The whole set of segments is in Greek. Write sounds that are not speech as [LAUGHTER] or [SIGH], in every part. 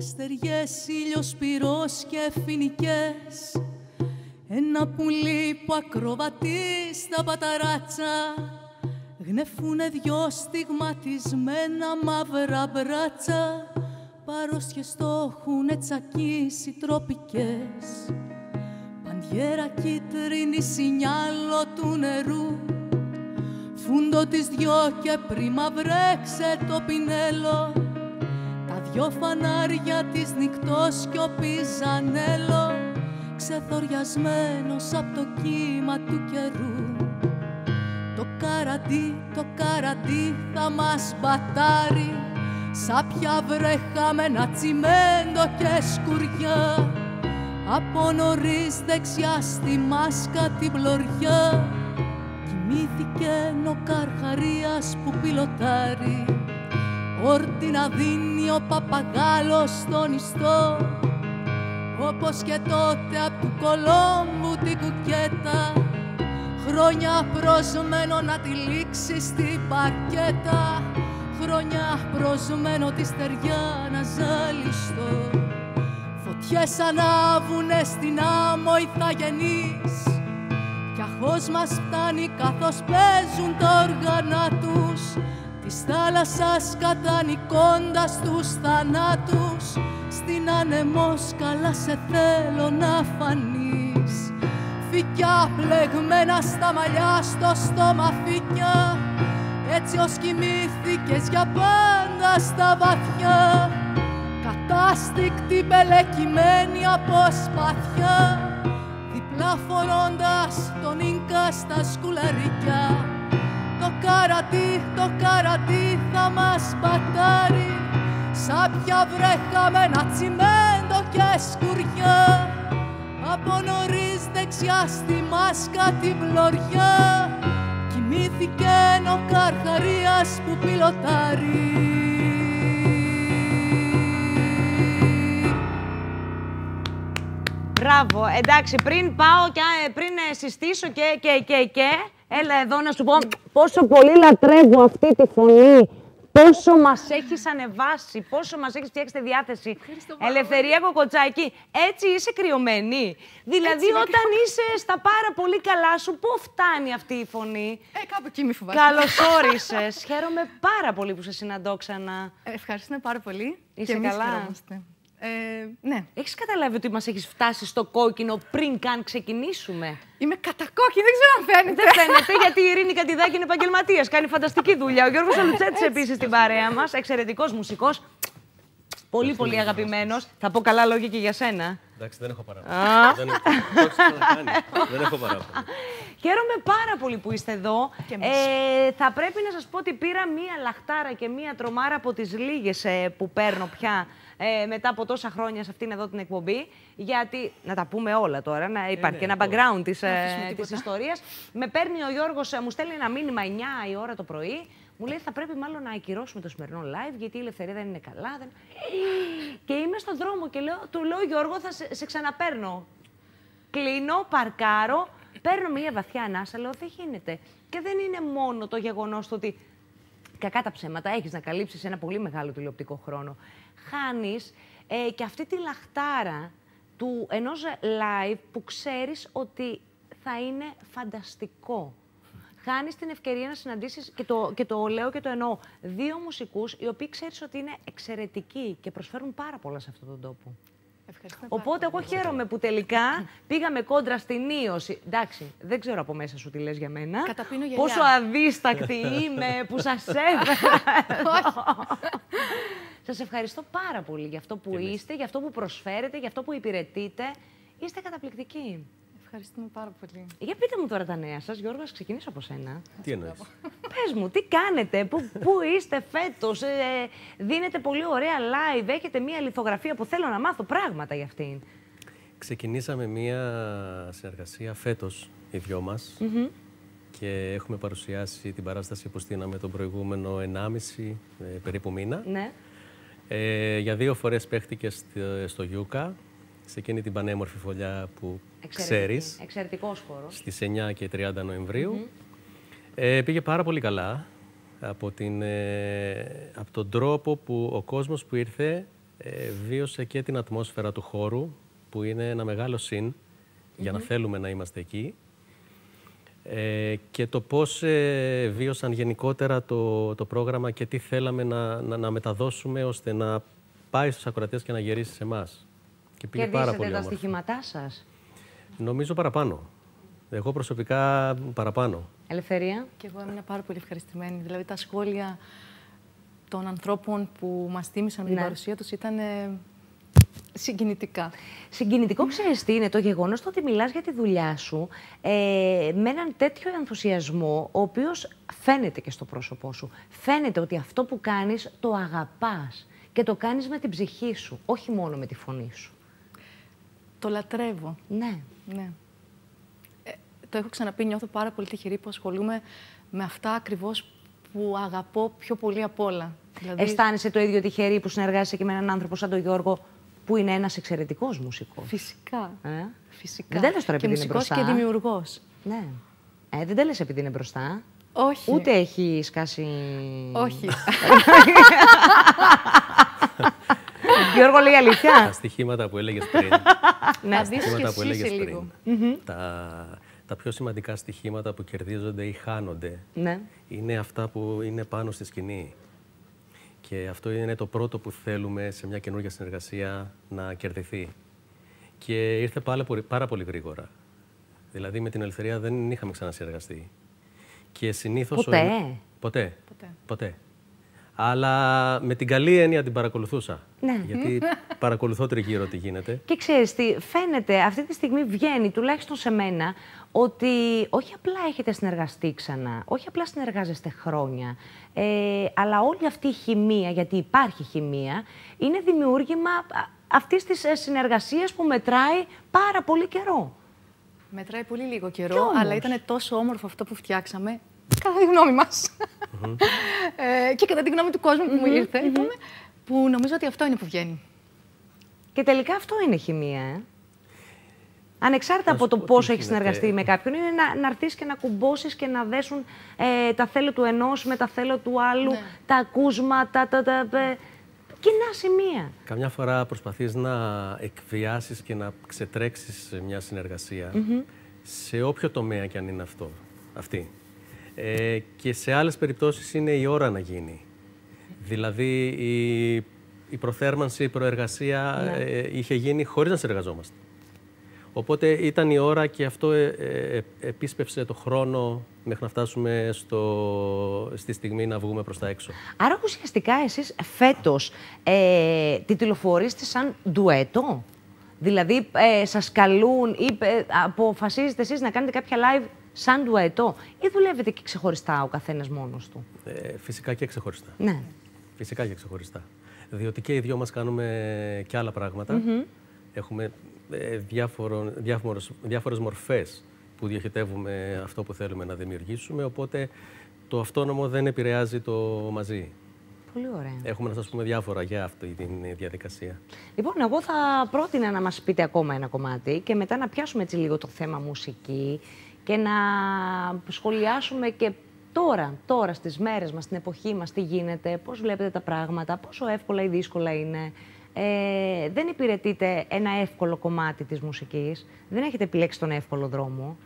σε στεριές ήλιος πυρός και φοινικές. Ένα πουλί που ακροβατεί στα παταράτσα. Γνεφούνε δυο στιγματισμένα μαύρα μπράτσα. Παρόσχες το έχουνε τσακίσει τροπικές. Παντιέρα κίτρινη σινιάλο του νερού. Φούντο τις δυο και πρίμα βρέξε το πινέλο. Τα δυο φανάρια της νυχτός κι ο πιζανέλο Ξεθοριασμένος από το κύμα του καιρού. Το καραντί, το καραντί θα μας μπατάρει Σάπια βρέχαμε τσιμέντο και σκουριά. Από νωρίς δεξιά στη μάσκα την πλωριά Κοιμήθηκε ο καρχαρίας που πιλωτάρει Όρτι να δίνει ο παπαγάλος στον ιστό όπως και τότε απ' του Κολόμβου την κουκέτα. Χρόνια προσμένο να τη λήξει στην παρκέτα Χρόνια προσμένο τη στεριά να ζαλιστώ. Φωτιές ανάβουνε στην άμμο οι θαγενείς Κι αχώς μας φτάνει καθώς παίζουν τα όργανα τους Της θάλασσας κατανικώντας τους θανάτους στην ανεμός καλά σε θέλω να φανείς. Φυκιά πλεγμένα στα μαλλιά στο στόμα φυκιά έτσι ως κοιμήθηκες για πάντα στα βαθιά. Κατάστηκτη μπελεκυμένη από σπαθιά διπλά φορώντας τον Ίνκα στα σκουλαρίκια το καρατί, το καρατί θα μας πατάρει. Σάπια βρέχαμε ένα τσιμέντο και σκουριά. Από νωρίς δεξιά στη μάσκα την πλωριά. Κοιμήθηκε ο καρχαρίας που πιλωτάρει. Μπράβο. Εντάξει, πριν πάω και ε, πριν ε, συστήσω και, και, και, και, έλα εδώ να σου πω πόσο πολύ λατρεύω αυτή τη φωνή πόσο μας έχεις ανεβάσει, πόσο μας έχεις φτιάξει τη διάθεση. Ελευθερία Κοκοτσάκη, έτσι είσαι κρυωμένη. Δηλαδή, όταν είσαι στα πάρα πολύ καλά σου, πού φτάνει αυτή η φωνή; Ε, κάπου εκεί μη φοβάσαι. Καλώ όρισε. [LAUGHS] Χαίρομαι πάρα πολύ που σε συναντώ ξανά. Ε, ευχαριστούμε πάρα πολύ. Είσαι και καλά; Χαιρόμαστε. Ε, ναι. Έχεις καταλάβει ότι μας έχεις φτάσει στο κόκκινο πριν καν ξεκινήσουμε; Είμαι κατακόκκινη, δεν ξέρω αν φαίνεται. Δεν φαίνεται, γιατί η Ειρήνη Κατιδάκη είναι επαγγελματίας. Κάνει φανταστική δουλειά. Ο Γιώργος Ολουτσέτη επίσης στην παρέα μας. Εξαιρετικός μουσικός. Πολύ, πολύ αγαπημένος. Θα πω καλά λόγια και για σένα. Εντάξει, δεν έχω παράπονα. δεν, έχω, δεν έχω παράπονα. Χαίρομαι πάρα πολύ που είστε εδώ. Ε, θα πρέπει να σας πω ότι πήρα μία λαχτάρα και μία τρομάρα από τις λίγες ε, που παίρνω πια ε, μετά από τόσα χρόνια σε αυτήν εδώ την εκπομπή. Γιατί, να τα πούμε όλα τώρα, να υπάρχει και ένα background της, ε, της ιστορίας. Με παίρνει ο Γιώργος, ε, μου στέλνει ένα μήνυμα 9 η ώρα το πρωί. Μου λέει θα πρέπει μάλλον να ακυρώσουμε το σημερινό live γιατί η ελευθερία δεν είναι καλά. Δεν... Και είμαι στον δρόμο και λέω, του λέω Γιώργο θα σε, σε ξαναπέρνω. Κλείνω, παρκάρω, παίρνω μια βαθιά ανάσα, λέω δεν γίνεται. Και δεν είναι μόνο το γεγονός ότι κακά τα ψέματα έχεις να καλύψεις ένα πολύ μεγάλο τηλεοπτικό χρόνο χάνεις ε, και αυτή τη λαχτάρα του ενός live που ξέρεις ότι θα είναι φανταστικό. Χάνεις την ευκαιρία να συναντήσεις, και το, και το λέω και το εννοώ, δύο μουσικούς οι οποίοι ξέρεις ότι είναι εξαιρετικοί και προσφέρουν πάρα πολλά σε αυτόν τον τόπο. Οπότε εγώ χαίρομαι που τελικά πήγαμε κόντρα στην ίωση. Εντάξει, δεν ξέρω από μέσα σου τι λες για μένα. Πόσο αδίστακτη είμαι που σας [LAUGHS] έφερα. Σας ευχαριστώ πάρα πολύ για αυτό που είστε, για αυτό που προσφέρετε, για αυτό που υπηρετείτε. Είστε καταπληκτικοί. Ευχαριστούμε πάρα πολύ. Για πείτε μου τώρα τα νέα σας, Γιώργο, ας ξεκινήσω από σένα. Τι εννοείς; Πες μου, τι κάνετε, πού, πού είστε φέτος, ε, δίνετε πολύ ωραία live, έχετε μία λιθογραφία που θέλω να μάθω πράγματα για αυτήν. Ξεκινήσαμε μία συνεργασία φέτος οι δυο μας και έχουμε παρουσιάσει την παράσταση που στείναμε τον προηγούμενο 1,5 ε, περίπου μήνα. Ναι. Ε, για δύο φορές παίχτηκε στο, Γιούκα, σε εκείνη την πανέμορφη φωλιά που ξέρεις. Εξαιρετικός χώρος. Στις 9 και 30 Νοεμβρίου. ε, πήγε πάρα πολύ καλά από, την, ε, από τον τρόπο που ο κόσμος που ήρθε ε, βίωσε και την ατμόσφαιρα του χώρου, που είναι ένα μεγάλο συν, για να θέλουμε να είμαστε εκεί, ε, και το πώς ε, βίωσαν γενικότερα το, το πρόγραμμα και τι θέλαμε να, να, να μεταδώσουμε ώστε να πάει στους ακροατές και να γυρίσει σε εμάς. Και πήγε πάρα πολύ τα στοιχήματά σας. Νομίζω παραπάνω. Εγώ προσωπικά παραπάνω. Ελευθερία. Και εγώ έμεινα πάρα πολύ ευχαριστημένη. Δηλαδή τα σχόλια των ανθρώπων που μας τίμησαν με την ναι. παρουσία τους ήταν ε, συγκινητικά. Συγκινητικό ξέρεις τι είναι το γεγονός το ότι μιλάς για τη δουλειά σου ε, με έναν τέτοιο ενθουσιασμό ο οποίος φαίνεται και στο πρόσωπό σου. Φαίνεται ότι αυτό που κάνεις το αγαπάς και το κάνεις με την ψυχή σου, όχι μόνο με τη φωνή σου. Το λατρεύω. Ναι. ναι. Ε, το έχω ξαναπεί, νιώθω πάρα πολύ τυχερή που ασχολούμαι με αυτά ακριβώς που αγαπώ πιο πολύ απ' όλα. Δηλαδή... Αισθάνεσαι το ίδιο τυχερή που συνεργάζεσαι και με έναν άνθρωπο σαν τον Γιώργο, που είναι ένας εξαιρετικός μουσικός; Φυσικά. Ε; Φυσικά. Δεν το τώρα επειδή είναι μπροστά. και δημιουργός. Ναι. Ε, δεν τα λες επειδή είναι μπροστά. Όχι. Ούτε έχει σκάσει... Όχι. [LAUGHS] [LAUGHS] Γιώργο λέει αλήθεια. Τα στοιχήματα που έλεγες πριν. Να δεις και που εσύ λίγο. Τα, τα πιο σημαντικά στοιχήματα που κερδίζονται ή χάνονται ναι. είναι αυτά που είναι πάνω στη σκηνή. Και αυτό είναι το πρώτο που θέλουμε σε μια καινούργια συνεργασία να κερδιθεί. Και ήρθε πάρα πολύ, πάρα πολύ γρήγορα. Δηλαδή με την ελευθερία δεν είχαμε ξανασυνεργαστεί. Και συνήθως... Ποτέ; Ποτέ. Ποτέ. Ποτέ. Αλλά με την καλή έννοια την παρακολουθούσα. Ναι. Γιατί παρακολουθώ τριγύρω τι γίνεται. Και ξέρεις τι, φαίνεται αυτή τη στιγμή βγαίνει, τουλάχιστον σε μένα, ότι όχι απλά έχετε συνεργαστεί ξανά, όχι απλά συνεργάζεστε χρόνια, ε, αλλά όλη αυτή η χημεία, γιατί υπάρχει χημεία, είναι δημιούργημα αυτής της ε, συνεργασίας που μετράει πάρα πολύ καιρό. Μετράει πολύ λίγο καιρό, αλλά ήταν τόσο όμορφο αυτό που φτιάξαμε κατά τη γνώμη μας. Ε, και κατά τη γνώμη του κόσμου που μου ήρθε, που νομίζω ότι αυτό είναι που βγαίνει. Και τελικά αυτό είναι χημεία, ε. Ανεξάρτητα από το πόσο έχεις συνεργαστεί με κάποιον, είναι να, να έρθεις και να κουμπώσεις και να δέσουν ε, τα θέλω του ενός με τα θέλω του άλλου, ναι. τα ακούσματα, τα, τα, τα, κοινά σημεία. Καμιά φορά προσπαθείς να εκβιάσεις και να ξετρέξεις μια συνεργασία σε όποιο τομέα και αν είναι αυτό, αυτή. Ε, και σε άλλες περιπτώσεις είναι η ώρα να γίνει. Δηλαδή η, η προθέρμανση, η προεργασία ναι. ε, είχε γίνει χωρίς να συνεργαζόμαστε. Οπότε ήταν η ώρα και αυτό ε, ε, επίσπευσε το χρόνο μέχρι να φτάσουμε στο, στη στιγμή να βγούμε προς τα έξω. Άρα ουσιαστικά εσείς φέτος ε, τηλεφορήσετε σαν ντουέτο; Δηλαδή ε, σας καλούν ή ε, αποφασίζετε εσείς να κάνετε κάποια live σαν ντουέτο ή δουλεύετε και ξεχωριστά ο καθένας μόνος του; Ε, φυσικά και ξεχωριστά. Ναι. Φυσικά και ξεχωριστά. Διότι και οι δυο μας κάνουμε και άλλα πράγματα. Έχουμε ε, διάφορος, διάφορες, διάφορες μορφές που διοχετεύουμε αυτό που θέλουμε να δημιουργήσουμε, οπότε το αυτόνομο δεν επηρεάζει το μαζί. Πολύ ωραία. Έχουμε να σας πούμε διάφορα για αυτή τη διαδικασία. Λοιπόν, εγώ θα πρότεινα να μας πείτε ακόμα ένα κομμάτι και μετά να πιάσουμε έτσι λίγο το θέμα μουσική και να σχολιάσουμε και τώρα, τώρα στις μέρες μας, στην εποχή μας, τι γίνεται, πώς βλέπετε τα πράγματα, πόσο εύκολα ή δύσκολα είναι. Ε, δεν υπηρετείτε ένα εύκολο κομμάτι της μουσικής, δεν έχετε επιλέξει τον εύκολο δρόμο,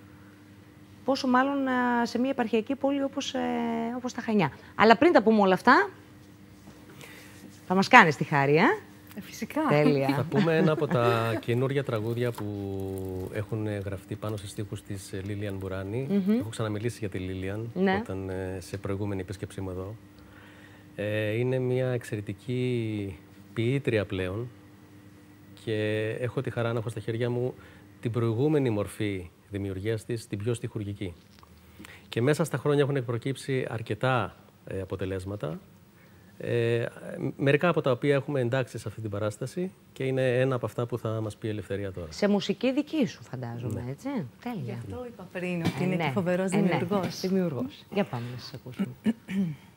πόσο μάλλον σε μια επαρχιακή πόλη όπως, ε, όπως τα Χανιά. Αλλά πριν τα πούμε όλα αυτά, θα μας κάνεις τη χάρη, ε; Ε, φυσικά. Τέλεια. Θα πούμε ένα από τα [LAUGHS] καινούργια τραγούδια που έχουν γραφτεί πάνω σε στίχους της Λίλιαν Μπουράνη. Έχω ξαναμιλήσει για τη Λίλιαν ναι. όταν ε, σε προηγούμενη επίσκεψή μου εδώ. Ε, είναι μια εξαιρετική ποιήτρια πλέον και έχω τη χαρά να έχω στα χέρια μου την προηγούμενη μορφή δημιουργίας της, την πιο στιχουργική. Και μέσα στα χρόνια έχουν προκύψει αρκετά αποτελέσματα ε, μερικά από τα οποία έχουμε εντάξει σε αυτή την παράσταση και είναι ένα από αυτά που θα μας πει η Ελευθερία τώρα. Σε μουσική δική σου φαντάζομαι, ναι. έτσι. Τέλεια. Γι' αυτό είπα πριν ότι ε, είναι ναι. και φοβερός ε, ναι. δημιουργός. δημιουργός. Για πάμε να σας ακούσουμε. [CLEARS THROAT]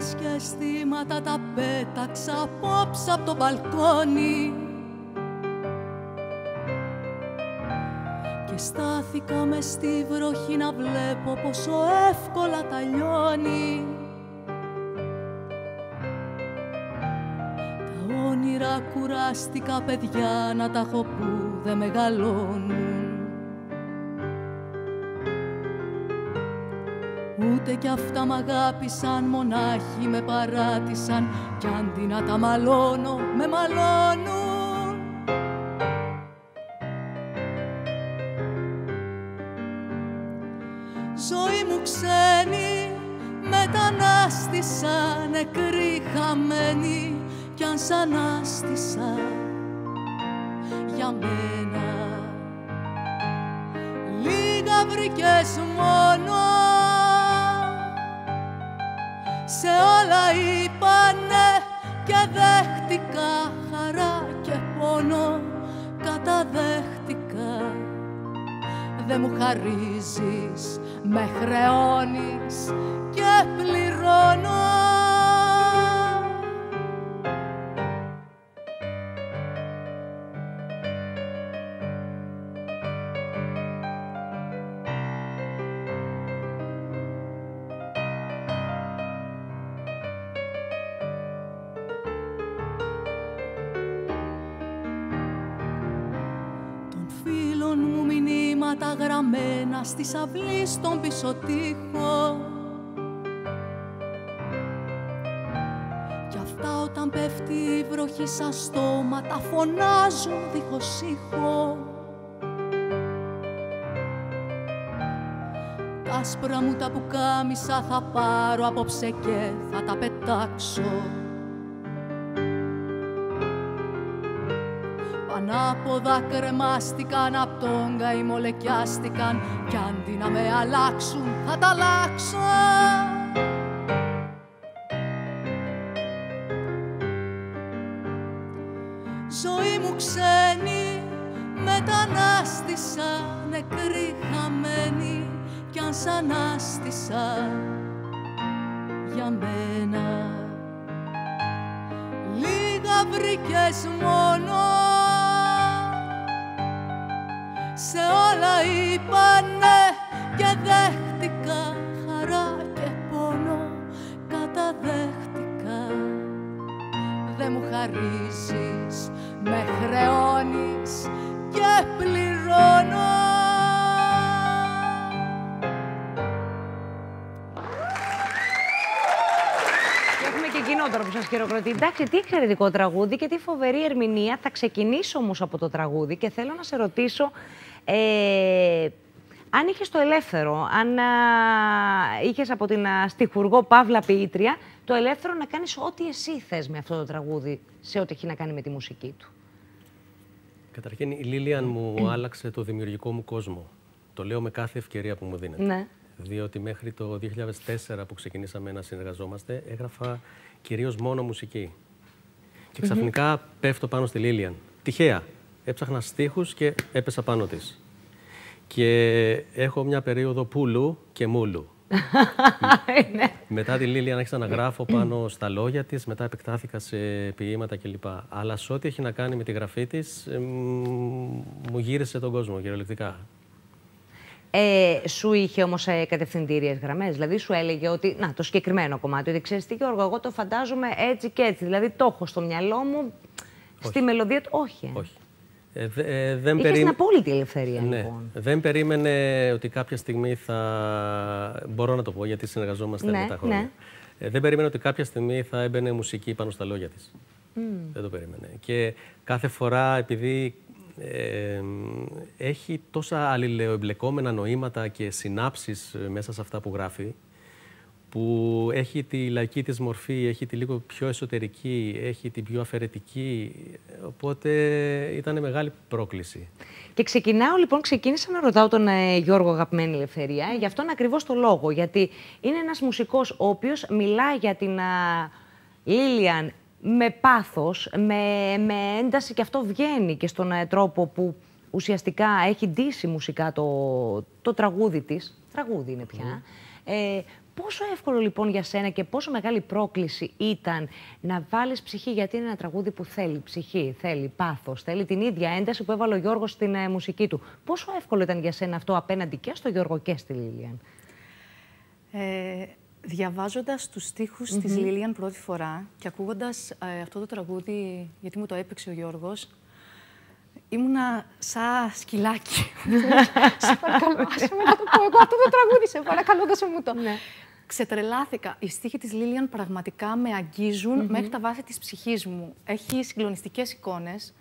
Αγάπες και αισθήματα τα πέταξα απόψε από το μπαλκόνι. Και στάθηκα μες στη βροχή να βλέπω πόσο εύκολα τα λιώνει. Τα όνειρα κουράστηκα παιδιά να τα έχω που δεν μεγαλώνουν κι αυτά μ' αγάπησαν, μονάχοι με παράτησαν. Κι αντί να τα μαλώνω, με μαλώνουν. Ζωή μου ξένη, μετανάστησα νεκρή χαμένη. Κι αν σ' ανάστησα για μένα Λίγα βρήκες μόνο δεν μου χαρίζεις, με χρεώνεις και πληρώνω γραμμένα στη αυλής στον πίσω τοίχο Κι αυτά όταν πέφτει η βροχή στα στόματα φωνάζουν δίχως ήχο. Τα άσπρα μου τα πουκάμισα θα πάρω απόψε και θα τα πετάξω Ανάποδα κρεμάστηκαν, απ' τον καημολεκιάστηκαν κι αντί να με αλλάξουν θα τα αλλάξω. Ζωή μου ξένη, μετανάστησα, νεκρή χαμένη κι αν σ' ανάστησα για μένα. Λίγα βρήκες μόνο όλα είπα ναι και δέχτηκα χαρά και πόνο καταδέχτηκα δεν μου χαρίζεις, με χρεώνεις και πληρώνω κοινότερο που σας χειροκροτεί. Εντάξει, τι εξαιρετικό τραγούδι και τι φοβερή ερμηνεία. Θα ξεκινήσω όμως από το τραγούδι και θέλω να σε ρωτήσω ε, αν είχες το ελεύθερο, αν είχες από την στιχουργό Παύλα Ποιήτρια, το ελεύθερο να κάνεις ό,τι εσύ θες με αυτό το τραγούδι, σε ό,τι έχει να κάνει με τη μουσική του. Καταρχήν, η Λίλιαν μου [CLEARS THROAT] άλλαξε το δημιουργικό μου κόσμο. Το λέω με κάθε ευκαιρία που μου δίνεται. Ναι. Διότι μέχρι το 2004 που ξεκινήσαμε να συνεργαζόμαστε, έγραφα κυρίως μόνο μουσική. Και ξαφνικά πέφτω πάνω στη Λίλιαν. Τυχαία έψαχνα στίχους και έπεσα πάνω της. Και έχω μια περίοδο πουλου και μούλου. [LAUGHS] Ναι. μετά τη Λίλια άρχισα να γράφω πάνω στα λόγια της, μετά επεκτάθηκα σε ποίηματα κλπ. Αλλά σε ό,τι έχει να κάνει με τη γραφή της, μου γύρισε τον κόσμο κυριολεκτικά. Ε, σου είχε όμως ε, κατευθυντήριες γραμμές. Δηλαδή, σου έλεγε ότι. Να, το συγκεκριμένο κομμάτι. Ότι ξέρεις τι, Γιώργο, εγώ το φαντάζομαι έτσι και έτσι. Δηλαδή, το έχω στο μυαλό μου, στη μελωδία του. Όχι. Όχι. Ε, ε, δεν Είχες την απόλυτη ελευθερία, ναι. λοιπόν. Δεν περίμενε ότι κάποια στιγμή θα... Μπορώ να το πω, γιατί συνεργαζόμαστε ναι, τα χρόνια. Ναι. Ε, δεν περίμενε ότι κάποια στιγμή θα έμπαινε μουσική πάνω στα λόγια της. Δεν το περίμενε. Και κάθε φορά, επειδή ε, έχει τόσα αλληλεοεμπλεκόμενα νοήματα και συνάψεις μέσα σε αυτά που γράφει, που έχει τη λαϊκή της μορφή, έχει τη λίγο πιο εσωτερική, έχει την πιο αφαιρετική, οπότε ήταν μεγάλη πρόκληση. Και ξεκινάω λοιπόν, ξεκίνησα να ρωτάω τον ε, Γιώργο Αγαπημένη Ελευθερία, ε, γι' αυτόν ακριβώς το λόγο, γιατί είναι ένας μουσικός ο οποίος μιλάει για την Λίλιαν με πάθος, με, με ένταση και αυτό βγαίνει και στον ε, τρόπο που ουσιαστικά έχει ντύσει μουσικά το, το τραγούδι της, τραγούδι είναι πια, Ε, πόσο εύκολο λοιπόν για σένα και πόσο μεγάλη πρόκληση ήταν να βάλεις ψυχή, γιατί είναι ένα τραγούδι που θέλει ψυχή, θέλει πάθος, θέλει την ίδια ένταση που έβαλε ο Γιώργος στην ε, μουσική του. Πόσο εύκολο ήταν για σένα αυτό απέναντι και στο Γιώργο και στη Λίλιαν; Ε, διαβάζοντας τους στίχους της Λίλιαν πρώτη φορά και ακούγοντας ε, αυτό το τραγούδι, γιατί μου το έπαιξε ο Γιώργος, ήμουνα σαν σκυλάκι. [LAUGHS] σε παρακαλώ, άσε με να το πω εγώ αυτό το τραγούδι, σε παρακαλώ, δώσε μου το. Ναι. Ξετρελάθηκα. Οι στίχοι της Λίλιαν πραγματικά με αγγίζουν μέχρι τα βάθη της ψυχής μου. Έχει συγκλονιστικές εικόνες.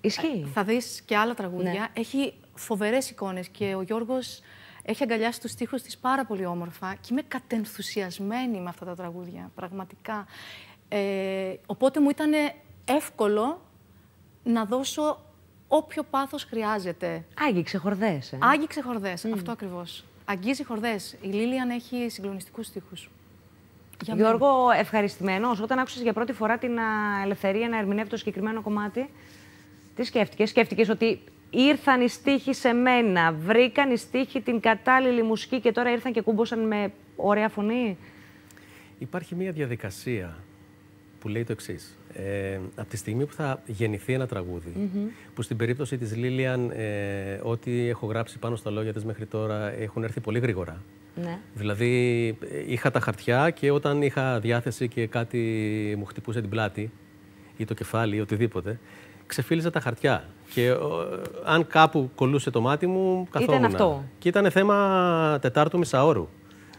Ισχύει. Θα δεις και άλλα τραγούδια. Ναι. Έχει φοβερές εικόνες και ο Γιώργος έχει αγκαλιάσει τους στίχους της πάρα πολύ όμορφα και είμαι κατενθουσιασμένη με αυτά τα τραγούδια, πραγματικά. Ε, οπότε μου ήταν εύκολο να δώσω όποιο πάθος χρειάζεται. Άγγιξε χορδές. Ε. Άγγιξε χορδές, αυτό ακριβώς. Αγγίζει χορδές. Η Λίλιαν έχει συγκλονιστικούς στίχους. Για Γιώργο, ευχαριστημένος. Όταν άκουσες για πρώτη φορά την ελευθερία να ερμηνεύει το συγκεκριμένο κομμάτι, τι σκέφτηκες; Σκέφτηκες ότι ήρθαν οι στίχοι σε μένα, βρήκαν οι στίχοι την κατάλληλη μουσική και τώρα ήρθαν και κούμποσαν με ωραία φωνή; Υπάρχει μια διαδικασία που λέει το εξής. Ε, από τη στιγμή που θα γεννηθεί ένα τραγούδι, που στην περίπτωση της Λίλιαν, ε, ό,τι έχω γράψει πάνω στα λόγια της μέχρι τώρα έχουν έρθει πολύ γρήγορα. Ναι. Δηλαδή, είχα τα χαρτιά και όταν είχα διάθεση και κάτι μου χτυπούσε την πλάτη ή το κεφάλι ή οτιδήποτε, ξεφύλιζα τα χαρτιά. Και αν κάπου κολούσε το μάτι μου, καθόμουν. Ήταν αυτό. Και ήταν θέμα τετάρτου μισάωρου.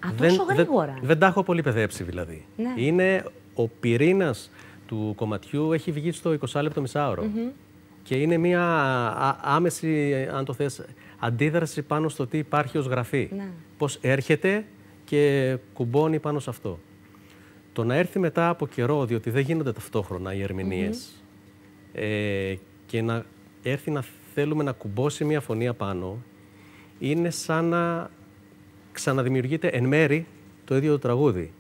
Α, δεν, γρήγορα. Δεν, δεν τα έχω πολύ παιδέψει δηλαδή. Ναι. Είναι ο πυρήνας του κομματιού έχει βγει στο 20 λεπτό μισάωρο. Και είναι μια άμεση, αν το θες, αντίδραση πάνω στο τι υπάρχει ως γραφή. Ναι. Πώς έρχεται και κουμπώνει πάνω σε αυτό. Το να έρθει μετά από καιρό, διότι δεν γίνονται ταυτόχρονα οι ερμηνείες, ε, και να έρθει να θέλουμε να κουμπώσει μια φωνή απάνω, είναι σαν να ξαναδημιουργείται εν μέρη το ίδιο το τραγούδι.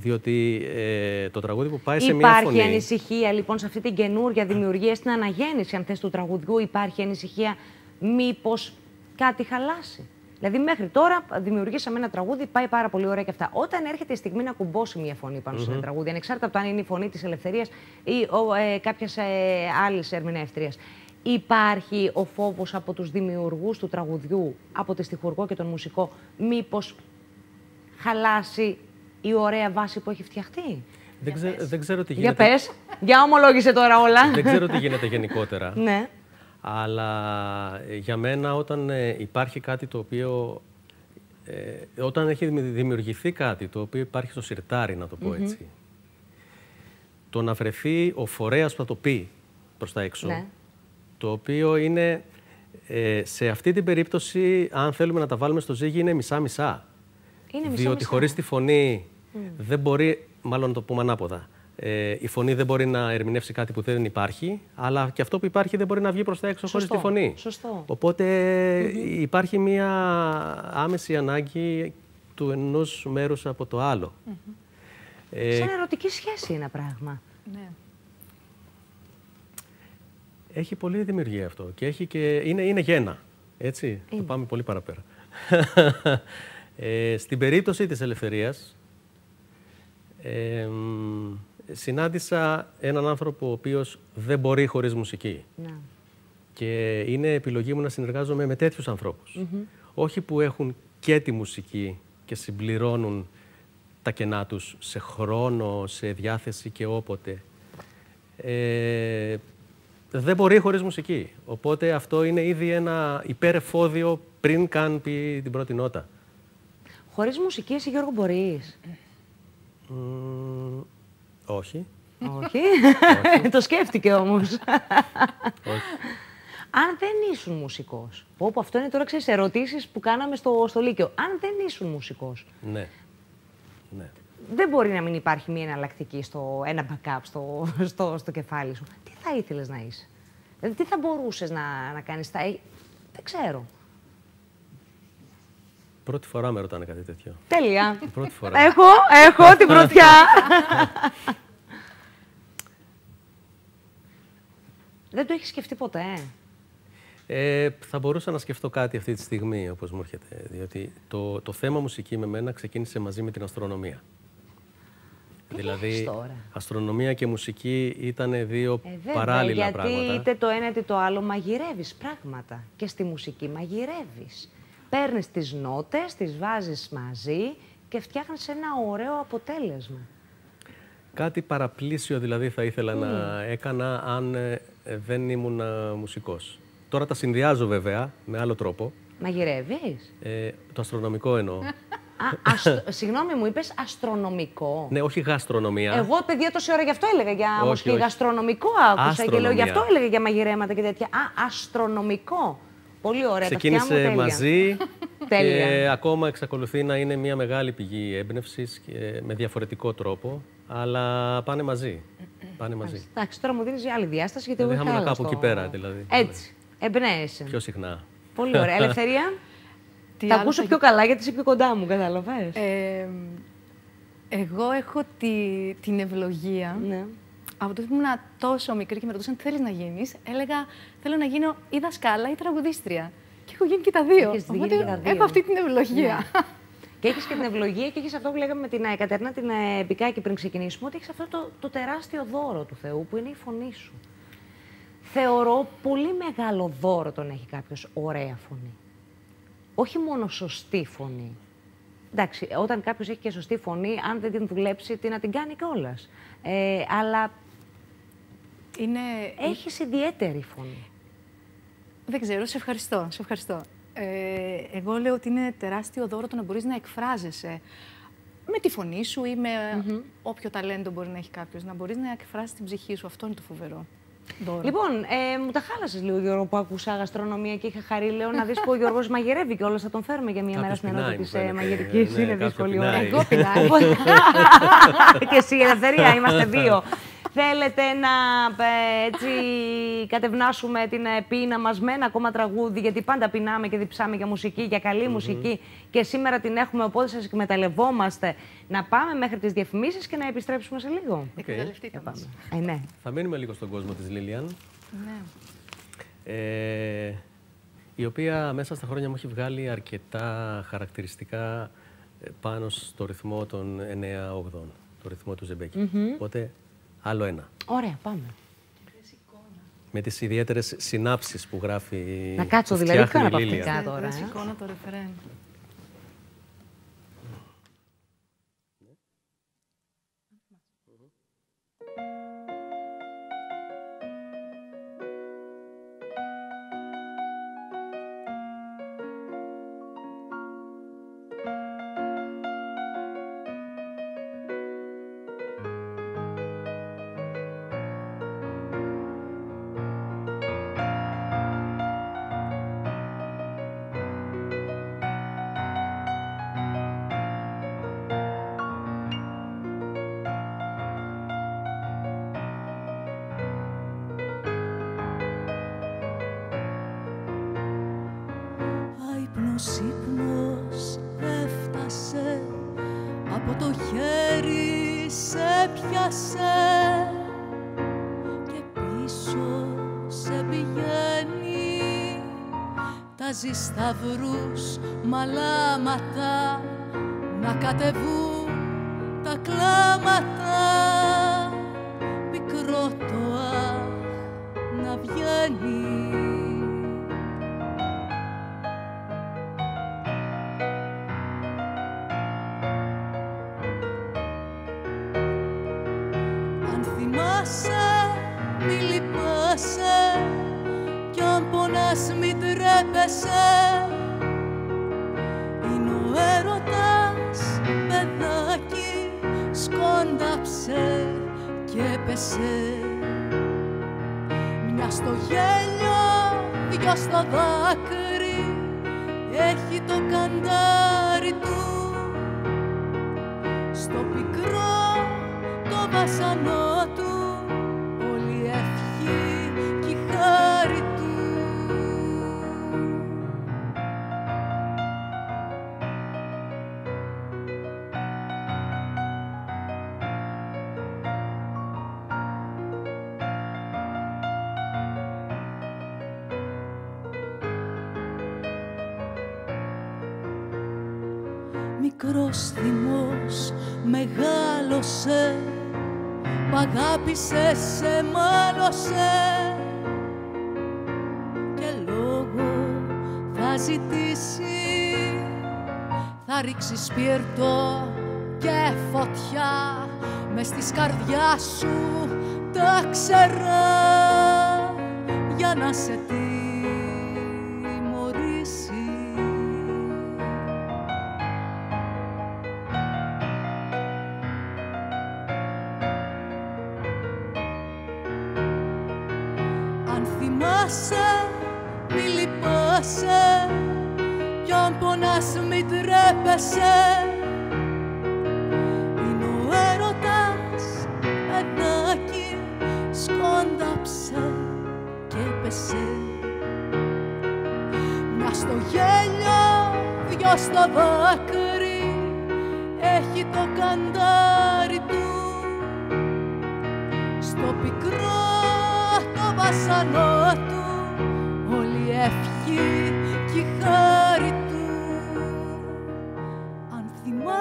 Διότι ε, το τραγούδι που πάει σε μια φωνή... Υπάρχει ανησυχία λοιπόν σε αυτή την καινούργια δημιουργία, στην αναγέννηση αν θες του τραγουδιού, υπάρχει ανησυχία μήπως κάτι χαλάσει. Δηλαδή, μέχρι τώρα δημιουργήσαμε ένα τραγούδι, πάει πάρα πολύ ωραία και αυτά. Όταν έρχεται η στιγμή να κουμπώσει μια φωνή πάνω σε ένα τραγούδι, ανεξάρτητα από το αν είναι η φωνή της ελευθερίας ή ε, κάποιας ε, άλλης ερμηνεύτριας, υπάρχει ο φόβος από τους δημιουργούς του τραγουδιού, από τη στιχουργό και τον μουσικό, μήπως χαλάσει η ωραία βάση που έχει φτιαχτεί; Δεν, ξέ, δεν ξέρω τι γίνεται. Για πες, για ομολόγησε τώρα όλα. Δεν ξέρω τι γίνεται γενικότερα. [LAUGHS] ναι. Αλλά ε, για μένα όταν ε, υπάρχει κάτι το οποίο... Ε, όταν έχει δημιουργηθεί κάτι το οποίο υπάρχει στο σιρτάρι, να το πω έτσι, το να βρεθεί ο φορέας που θα το πει προς τα έξω, ναι. το οποίο είναι σε αυτή την περίπτωση, αν θέλουμε να τα βάλουμε στο ζύγι, είναι μισά-μισά. Είναι Διότι χωρίς τη φωνή δεν μπορεί, μάλλον να το πούμε ανάποδα, ε, η φωνή δεν μπορεί να ερμηνεύσει κάτι που δεν υπάρχει, αλλά και αυτό που υπάρχει δεν μπορεί να βγει προς τα έξω χωρίς τη φωνή. Σωστό. Οπότε υπάρχει μία άμεση ανάγκη του ενός μέρους από το άλλο. Mm ε, Σαν ερωτική σχέση ένα πράγμα. Ναι. Έχει πολύ δημιουργία αυτό και, έχει και... Είναι, είναι γένα. Έτσι, θα πάμε πολύ παραπέρα. [LAUGHS] ε, στην περίπτωση της ελευθερίας, ε, συνάντησα έναν άνθρωπο ο οποίος δεν μπορεί χωρίς μουσική. Ναι. Και είναι επιλογή μου να συνεργάζομαι με τέτοιους Όχι που έχουν και τη μουσική και συμπληρώνουν τα κενά τους σε χρόνο, σε διάθεση και όποτε. Ε, δεν μπορεί χωρίς μουσική. Οπότε αυτό είναι ήδη ένα υπερεφόδιο πριν καν πει την πρώτη νότα. Χωρίς μουσική εσύ Γιώργο μπορείς. Όχι. Όχι. το σκέφτηκε όμως. Αν δεν ήσουν μουσικός, όπου αυτό είναι τώρα ξέρεις ερωτήσεις που κάναμε στο, στο Λύκειο. Αν δεν ήσουν μουσικός, ναι. ναι. δεν μπορεί να μην υπάρχει μια εναλλακτική, στο, ένα backup στο, στο, στο κεφάλι σου. Τι θα ήθελες να είσαι; Δηλαδή, τι θα μπορούσες να, να κάνεις; Θα... Δεν ξέρω. Πρώτη φορά με ρωτάνε κάτι τέτοιο. Τέλεια. Πρώτη φορά. Έχω, έχω την πρωτιά. Δεν το έχεις σκεφτεί ποτέ; Ε, θα μπορούσα να σκεφτώ κάτι αυτή τη στιγμή, όπως μου έρχεται. Διότι το, το θέμα μουσική με μένα ξεκίνησε μαζί με την αστρονομία. δηλαδή, τώρα; αστρονομία και μουσική ήταν δύο Ε, βέβαια, παράλληλα γιατί πράγματα. είτε το ένα είτε το άλλο μαγειρεύεις πράγματα. Και στη μουσική μαγειρεύεις. Παίρνεις τις νότες, τις βάζεις μαζί και φτιάχνεις ένα ωραίο αποτέλεσμα. Κάτι παραπλήσιο δηλαδή θα ήθελα να έκανα αν ε, ε, δεν ήμουν ε, μουσικός. Τώρα τα συνδυάζω βέβαια με άλλο τρόπο. Μαγειρεύεις; Ε, το αστρονομικό εννοώ. [LAUGHS] Α, αστρο... Συγγνώμη, μου είπες αστρονομικό. ναι, όχι γαστρονομία. Εγώ, παιδιά, τόση ώρα γι' αυτό έλεγα για Όχι, μουσική. όχι. Γαστρονομικό άκουσα και λέω γι' αυτό Αστρονομία. έλεγα για μαγειρέματα και τέτοια. Α, αστρονομικό. Πολύ ωραία. τα αυτιά μου Ξεκίνησε τέλεια. μαζί [LAUGHS] Τέλεια. και ακόμα εξακολουθεί να είναι μια μεγάλη πηγή έμπνευσης με διαφορετικό τρόπο, αλλά πάνε μαζί. Πάνε μαζί. Εντάξει, τώρα μου δίνεις άλλη διάσταση γιατί Δηλαδή, εγώ θα είχα ήμουν άλλα κάπου στο- εκεί πέρα, δηλαδή. Έτσι. Εμπνέεσαι. Πιο συχνά. Πολύ ωραία. [LAUGHS] Ελευθερία. Τι Θα άλλο ακούσω θα πιο καλά γιατί είσαι πιο κοντά μου, κατάλαβες. Ε, εγώ έχω τη, την ευλογία. Ναι. Από τότε που ήμουν τόσο μικρή και με ρωτούσαν τι θέλεις να γίνεις, έλεγα Θέλω να γίνω ή δασκάλα ή τραγουδίστρια. Και έχω γίνει και τα δύο. Έχεις γίνει Οπότε και τα δύο. Ναι. έχω αυτή την ευλογία. Και έχεις και την ευλογία και έχεις αυτό που λέγαμε με την ε, Κατερίνα την ε, Μπικάκη πριν ξεκινήσουμε, ότι έχεις αυτό το, το τεράστιο δώρο του Θεού που είναι η φωνή σου. Θεωρώ πολύ μεγάλο δώρο το να έχει κάποιος ωραία φωνή. Όχι μόνο σωστή φωνή. Εντάξει, όταν κάποιος έχει και σωστή φωνή, αν δεν την δουλέψει, τι να την κάνει κιόλας. Ε, αλλά Είναι... έχεις ιδιαίτερη φωνή. Δεν ξέρω, σε ευχαριστώ. Σε ευχαριστώ. Ε, εγώ λέω ότι είναι τεράστιο δώρο το να μπορείς να εκφράζεσαι με τη φωνή σου ή με όποιο ταλέντο μπορεί να έχει κάποιος. Να μπορείς να εκφράσεις την ψυχή σου. Αυτό είναι το φοβερό δώρο. Λοιπόν, ε, μου τα χάλασες λίγο, Γιώργο, που άκουσα γαστρονομία και είχα χαρεί. Λέω να δεις που ο Γιώργος μαγειρεύει και όλα θα τον φέρουμε για μία Κάποιος μέρα στην πεινάει, ενότητα μου τη φαίνεται. μαγειρική. Ναι, είναι κάποιος δύσκολη πεινάει. ώρα. Εγώ πεινάω. [LAUGHS] [LAUGHS] και εσύ, ελευθερία, είμαστε δύο. Θέλετε να ε, έτσι κατευνάσουμε την ε, πείνα μας με ένα ακόμα τραγούδι, γιατί πάντα πεινάμε και διψάμε για μουσική, για καλή μουσική και σήμερα την έχουμε, οπότε σας εκμεταλλευόμαστε. Να πάμε μέχρι τις διαφημίσεις και να επιστρέψουμε σε λίγο. Εκμεταλλευτείτε μας. Ε, ναι. Θα μείνουμε λίγο στον κόσμο της Λίλιαν, Ναι. ε, η οποία μέσα στα χρόνια μου έχει βγάλει αρκετά χαρακτηριστικά ε, πάνω στο ρυθμό των 9-8, το ρυθμό του ζεμπεκη Οπότε, άλλο ένα. Ωραία, πάμε. Με τις ιδιαίτερες συνάψεις που γράφει Να κάτσω που δηλαδή φτιάχνει πιο η Λίλιαν. αναπαυτικά τώρα. Δεν ε. σηκώνω το ρεφρέν. Τάζει σταυρούς μαλάματα Να κατεβούν τα κλάματα. Μικρό το αχ να βγαίνει. Αν θυμάσαι, μη λυπάσαι Κι αν πονάς μη τρέπεσαι Είναι ο έρωτας, παιδάκι Σκόνταψε και έπεσε. Μια στο γέλιο, δυο στο δάκρυ Έχει το καντάρι του. Στο πικρό το βασανό Μικρός θυμός μεγάλωσε Π' αγάπησε σε μάλωσε Και λόγο θα ζητήσει Θα ρίξεις σπίρτο και φωτιά μες στη καρδιάς σου τα ξερά για να σε τιμωρήσει.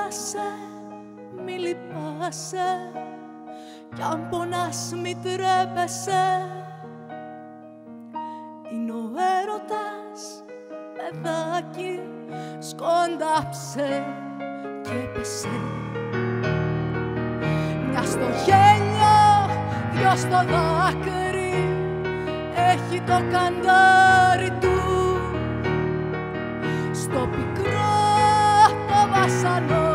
Θυμάσαι μη λυπάσαι. Κι αν πονάς μη τρέπεσαι. Είναι ο έρωτας παιδάκι σκόνταψε και έπεσε. Μια στο γέλιο, δυο στο δάκρυ έχει το καντάρι του. Στο πικρό το βασανό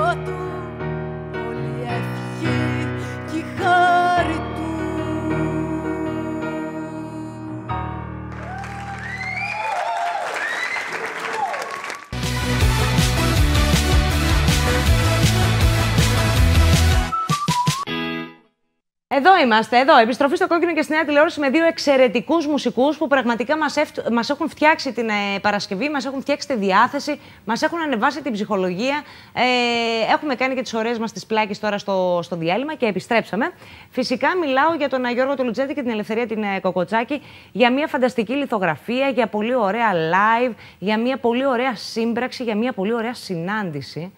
Εδώ είμαστε, εδώ. Επιστροφή στο κόκκινο και στη νέα τηλεόραση με δύο εξαιρετικούς μουσικούς που πραγματικά μας μας έχουν φτιάξει την ε, Παρασκευή, μας έχουν φτιάξει τη διάθεση, μας έχουν ανεβάσει την ψυχολογία. Ε, έχουμε κάνει και τις ωραίες μας τις πλάκες τώρα στο, στο διάλειμμα και επιστρέψαμε. Φυσικά μιλάω για τον Γιώργο Τολουτζέτη και την Ελευθερία την ε, Κοκοτσάκη για μια φανταστική λιθογραφία, για πολύ ωραία live, για μια πολύ ωραία σύμπραξη, για μια πολύ ωραία συνάντηση.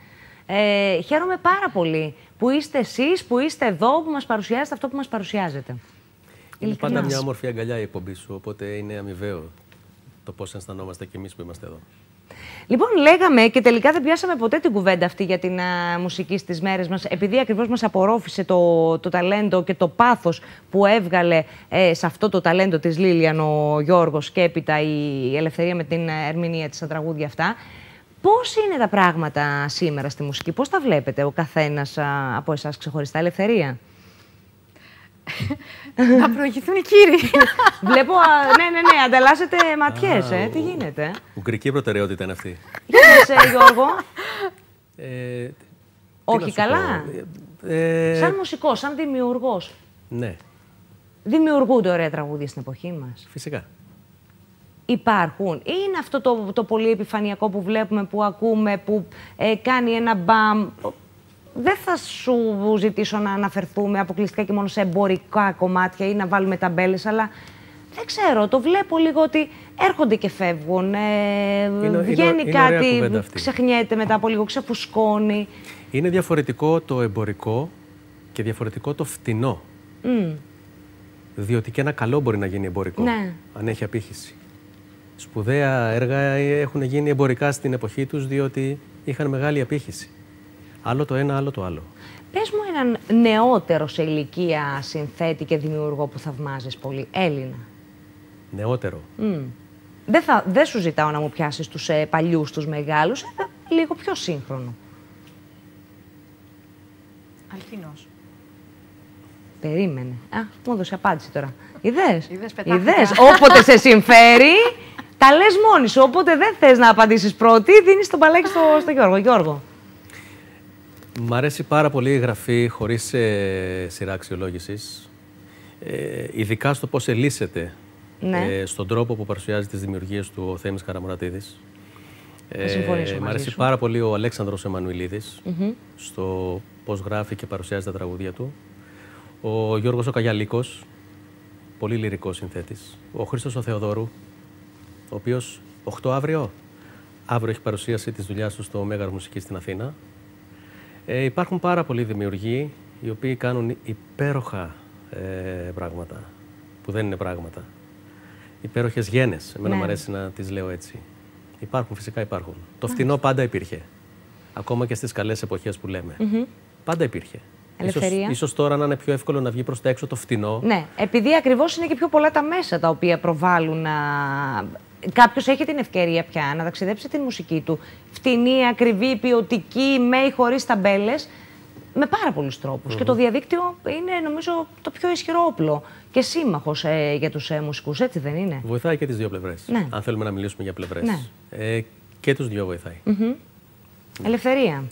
Ε, χαίρομαι πάρα πολύ που είστε εσείς, που είστε εδώ, που μας παρουσιάζετε αυτό που μας παρουσιάζετε. Είναι πάντα μια όμορφη αγκαλιά η εκπομπή σου, οπότε είναι αμοιβαίο το πώς αισθανόμαστε κι εμείς που είμαστε εδώ. Λοιπόν, λέγαμε και τελικά δεν πιάσαμε ποτέ την κουβέντα αυτή για την μουσική στις μέρες μας, επειδή ακριβώς μας απορρόφησε το, το ταλέντο και το πάθος που έβγαλε ε, σε αυτό το ταλέντο της Λίλιαν ο Γιώργος και έπειτα η Ελευθερία με την ερμηνεία της στα τραγούδια αυτά. Πώς είναι τα πράγματα σήμερα στη μουσική, πώς τα βλέπετε ο καθένας από εσάς ξεχωριστά, Ελευθερία; [LAUGHS] Να προηγηθούν οι κύριοι. [LAUGHS] Βλέπω, ναι, ναι, ναι, ανταλλάσσετε ματιές, ε, τι γίνεται; Ουγγρική προτεραιότητα είναι αυτή. Γίνεσαι, Γιώργο. Ε, Όχι, καλά. Ε, σαν μουσικός, σαν δημιουργός. Ναι. Δημιουργούνται ωραία τραγούδια στην εποχή μας. Φυσικά υπάρχουν. Ή είναι αυτό το, το πολύ επιφανειακό που βλέπουμε, που ακούμε, που ε, κάνει ένα μπαμ; Δεν θα σου ζητήσω να αναφερθούμε αποκλειστικά και μόνο σε εμπορικά κομμάτια ή να βάλουμε ταμπέλες, αλλά δεν ξέρω, το βλέπω λίγο ότι έρχονται και φεύγουν. Ε, βγαίνει είναι, κάτι, ξεχνιέται μετά από λίγο, ξεφουσκώνει. Είναι διαφορετικό το εμπορικό και διαφορετικό το φτηνό. Mm. Διότι και ένα καλό μπορεί να γίνει εμπορικό, ναι. αν έχει απήχηση σπουδαία έργα έχουν γίνει εμπορικά στην εποχή τους διότι είχαν μεγάλη απήχηση. Άλλο το ένα, άλλο το άλλο. Πες μου έναν νεότερο σε ηλικία συνθέτη και δημιουργό που θαυμάζεις πολύ, Έλληνα. Νεότερο. Mm. Δεν, θα, δεν σου ζητάω να μου πιάσεις τους ε, παλιούς, τους μεγάλους, αλλά λίγο πιο σύγχρονο. Αλφινός. Περίμενε. Α, μου έδωσε απάντηση τώρα. Είδες, Είδες, όποτε σε συμφέρει, [LAUGHS] τα λες μόνη σου. Οπότε δεν θες να απαντήσεις πρώτη, δίνεις τον παλάκι στο, στο Γιώργο. Γιώργο. Μ' αρέσει πάρα πολύ η γραφή χωρίς ε, σειρά αξιολόγησης. Ε, ειδικά στο πώς ελίσσεται ναι. ε, στον τρόπο που παρουσιάζει τις δημιουργίες του ο Θέμης Καραμουρατίδης. Ε, μ' αρέσει πάρα πολύ ο Αλέξανδρος Εμμανουηλίδης mm στο πώς γράφει και παρουσιάζει τα τραγούδια του. Ο Γιώργος ο Καγιαλίκος, πολύ λυρικός συνθέτης. Ο Χρήστος ο Θεοδόρου, ο οποίος 8 αύριο, αύριο έχει παρουσίαση της δουλειάς του στο Μέγαρο Μουσικής στην Αθήνα. Ε, υπάρχουν πάρα πολλοί δημιουργοί οι οποίοι κάνουν υπέροχα ε, πράγματα που δεν είναι πράγματα. Υπέροχες γένες. Εμένα Ναι. μου αρέσει να τις λέω έτσι. Υπάρχουν, φυσικά υπάρχουν. Το φτηνό πάντα υπήρχε. Ακόμα και στις καλές εποχές που λέμε. Πάντα υπήρχε. Ελευθερία. Ίσως, ίσως τώρα να είναι πιο εύκολο να βγει προς τα έξω το φτηνό. Ναι, επειδή ακριβώς είναι και πιο πολλά τα μέσα τα οποία προβάλλουν. Κάποιος έχει την ευκαιρία πια να ταξιδέψει την μουσική του. Φτηνή, ακριβή, ποιοτική, μέη χωρίς ταμπέλες. Με πάρα πολλούς τρόπους. Και το διαδίκτυο είναι, νομίζω, το πιο ισχυρό όπλο και σύμμαχος ε, για τους ε, μουσικούς, έτσι δεν είναι; Βοηθάει και τις δύο πλευρές. Ναι. Αν θέλουμε να μιλήσουμε για πλευρές. Ναι. Ε, και τους δύο βοηθάει. Ελευθερία.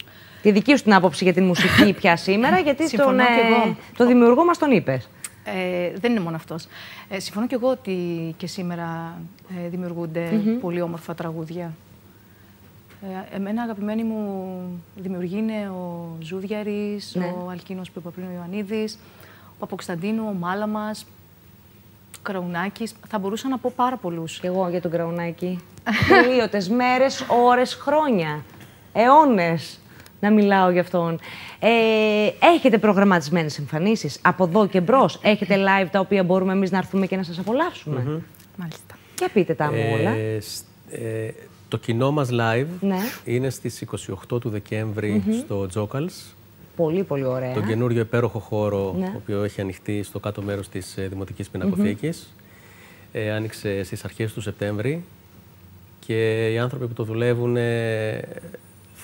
Τη δική σου την άποψη για την μουσική [LAUGHS] πια σήμερα, γιατί Συμφωνώ τον, κι εγώ. τον δημιουργό μας τον είπες. Ε, δεν είναι μόνο αυτός. Ε, συμφωνώ και εγώ ότι και σήμερα ε, δημιουργούνται πολύ όμορφα τραγούδια. Ε, εμένα αγαπημένη μου δημιουργή είναι ο Ζούδιαρης, Ναι. ο Αλκίνος που είπα πριν, ο Ιωαννίδης, ο Παποκσταντίνου, ο Μάλαμας, ο Κραουνάκης. Θα μπορούσα να πω πάρα πολλούς. Κι εγώ για τον Κραουνάκη. Τελείωτες μέρες, ώρες, χρόνια. Αιώνες να μιλάω για αυτόν. Ε, έχετε προγραμματισμένες εμφανίσεις από εδώ και μπρος. Έχετε live τα οποία μπορούμε εμείς να έρθουμε και να σας απολαύσουμε; Μάλιστα. Για πείτε τα μου όλα. Ε, σ- ε, το κοινό μας live Ναι. είναι στις 28 του δεκεμβρη στο Τζόκαλς, Πολύ, πολύ ωραία. τον καινούριο υπέροχο χώρο, Ναι. ο οποίο έχει ανοιχτεί στο κάτω μέρος της ε, Δημοτικής Πινακοθήκης. Ε, άνοιξε στις αρχές του Σεπτέμβρη και οι άνθρωποι που το δουλεύουν ε,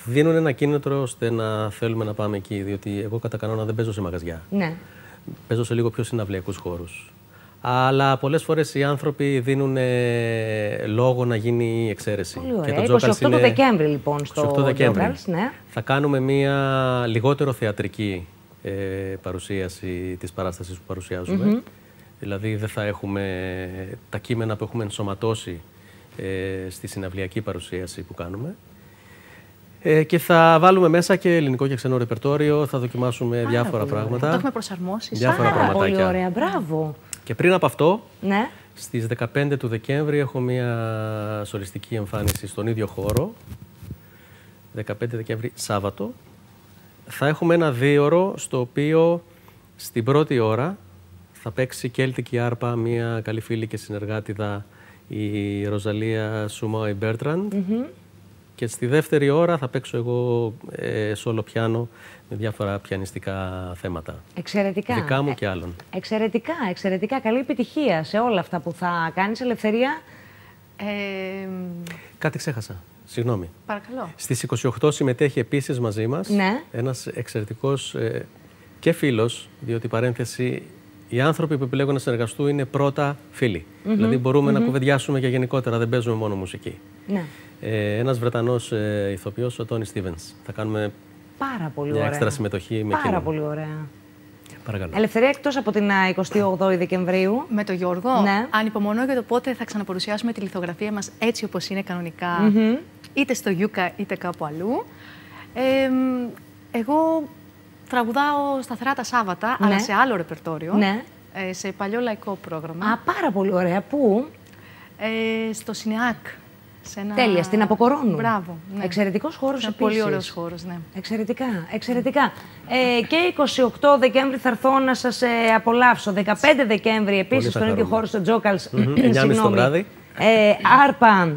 δίνουν ένα κίνητρο ώστε να θέλουμε να πάμε εκεί, διότι εγώ κατά κανόνα δεν παίζω σε μαγαζιά. Ναι. Παίζω σε λίγο πιο συναυλιακούς χώρους. Αλλά πολλές φορές οι άνθρωποι δίνουν ε, λόγο να γίνει η εξαίρεση. Πολύ ωραία. το 28 Τζόκαλς του είναι- Δεκέμβρη, λοιπόν, στο 28 Δεκέμβρη. Τζόκαλς, ναι. Θα κάνουμε μία λιγότερο θεατρική ε, παρουσίαση της παράστασης που παρουσιαζουμε Δηλαδή δεν θα έχουμε τα κείμενα που έχουμε ενσωματώσει ε, στη συναυλιακή παρουσίαση που κάνουμε. Ε, και θα βάλουμε μέσα και ελληνικό και ξένο ρεπερτόριο, θα δοκιμάσουμε διάφορα πράγματα. Το έχουμε προσαρμόσει. Διάφορα Πάρα πολύ πραγματάκια. ωραία. Μπράβο. Και πριν από αυτό, Ναι. στις 15 του Δεκέμβρη έχω μία σολιστική εμφάνιση στον ίδιο χώρο. 15 Δεκέμβρη, Σάββατο. Θα έχουμε ένα δίωρο στο οποίο στην πρώτη ώρα θα παίξει κέλτικη άρπα μία καλή φίλη και συνεργάτιδα η Ροζαλία Σουμάι Μπέρτραντ. Και στη δεύτερη ώρα θα παίξω εγώ ε, σόλο πιάνο με διάφορα πιανιστικά θέματα. Εξαιρετικά. Δικά μου Ε, και άλλων. Εξαιρετικά, εξαιρετικά. Καλή επιτυχία σε όλα αυτά που θα κάνεις Ελευθερία. Ε, Κάτι ξέχασα. Συγγνώμη. παρακαλώ. Στις 28 συμμετέχει επίσης μαζί μας Ναι. ένας εξαιρετικός ε, και φίλος, διότι παρένθεση, οι άνθρωποι που επιλέγουν να συνεργαστούν είναι πρώτα φίλοι. Δηλαδή μπορούμε να κουβεντιάσουμε και γενικότερα, δεν παίζουμε μόνο μουσική. Ναι. Ε, ένας Βρετανός ε, ηθοποιός, ο Τόνι Στίβενς. Θα κάνουμε Πάρα πολύ μια ωραία. έξτρα συμμετοχή με Πάρα εκείνον. πολύ ωραία. Παρακαλώ. Ελευθερία εκτός από την α, 28η Δεκεμβρίου. Με τον Γιώργο, Ναι. ανυπομονώ για το πότε θα ξαναπαρουσιάσουμε τη λιθογραφία μας έτσι όπως είναι κανονικά, είτε στο Γιούκα είτε κάπου αλλού. Ε, μ, εγώ τραγουδάω σταθερά τα Σάββατα, Ναι. αλλά σε άλλο ρεπερτόριο, Ναι. ε, σε παλιό λαϊκό πρόγραμμα, Α, πάρα πολύ ωραία. Πού; ε, στο Σινεάκ. Σε ένα... Τέλεια, στην Αποκορώνου. Μπράβο. Ναι. Εξαιρετικός χώρος Ένα επίσης. πολύ ωραίος χώρος, ναι. Εξαιρετικά, εξαιρετικά. Ε, και 28 Δεκέμβρη θα έρθω να σας ε, απολαύσω. 15 Δεκέμβρη επίσης θα στον ίδιο χαρούμε. χώρο στο Τζόκαλς. Μμμ, 9.30 το βράδυ. Ε, άρπα,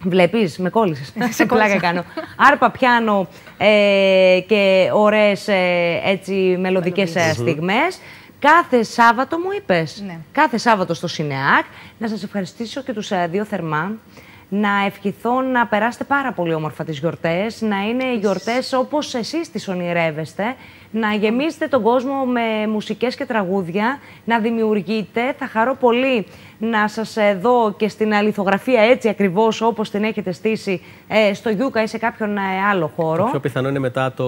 βλέπεις, με κόλλησες. [LAUGHS] Σε πλάκα κάνω. Άρπα, πιάνο ε, και ωραίες ε, έτσι μελωδικές ε, στιγμές. Κάθε Σάββατο μου είπες. Ναι. Κάθε Σάββατο στο Σινεάκ. Να σας ευχαριστήσω και τους ε, δύο θερμά. Να ευχηθώ να περάσετε πάρα πολύ όμορφα τις γιορτές, να είναι οι γιορτές όπως εσείς τις ονειρεύεστε, να γεμίσετε τον κόσμο με μουσικές και τραγούδια, να δημιουργείτε. Θα χαρώ πολύ να σας ε, δω και στην αληθογραφία έτσι ακριβώς όπως την έχετε στήσει ε, στο Γιούκα ή σε κάποιον ε, άλλο χώρο. Το πιο πιθανό είναι μετά, το,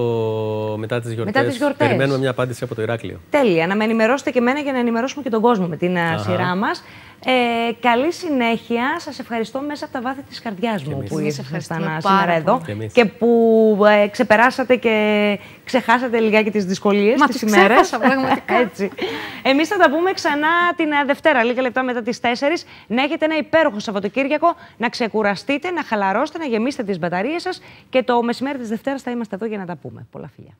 μετά τις γιορτές. Μετά τις γιορτές. Περιμένουμε μια απάντηση από το Ηράκλειο. Τέλεια. Να με ενημερώσετε και εμένα για να ενημερώσουμε και τον κόσμο με την α, σειρά μας. Ε, καλή συνέχεια. Σας ευχαριστώ μέσα από τα βάθη της καρδιάς μου εμείς. που Εμείς ήσασταν ευχαριστούμε α, πάρα σήμερα εδώ πολύ. Και εμείς. και που ε, ξεπεράσατε και ξεχάσατε λιγάκι τις δυσκολίες Μα τη τις ημέρα. ξέχασα, πραγματικά. [LAUGHS] Έτσι. Εμείς θα τα πούμε ξανά την α, Δευτέρα, λίγα λεπτά μετά τις 4. Να έχετε ένα υπέροχο Σαββατοκύριακο, να ξεκουραστείτε, να χαλαρώσετε, να γεμίσετε τις μπαταρίες σας και το μεσημέρι της Δευτέρας θα είμαστε εδώ για να τα πούμε. Πολλά φιλιά.